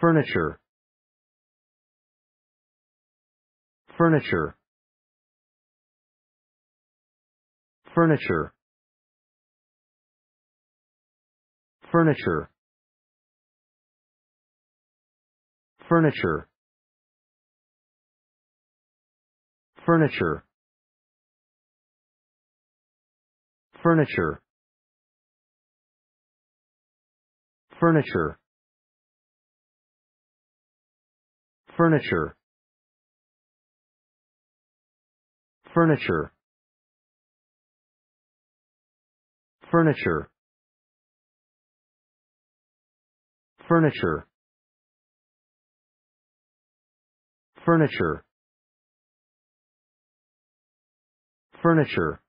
furniture. Furniture. Furniture. Furniture. Furniture. Furniture. Furniture. Furniture furniture. Furniture. Furniture. Furniture. Furniture. Furniture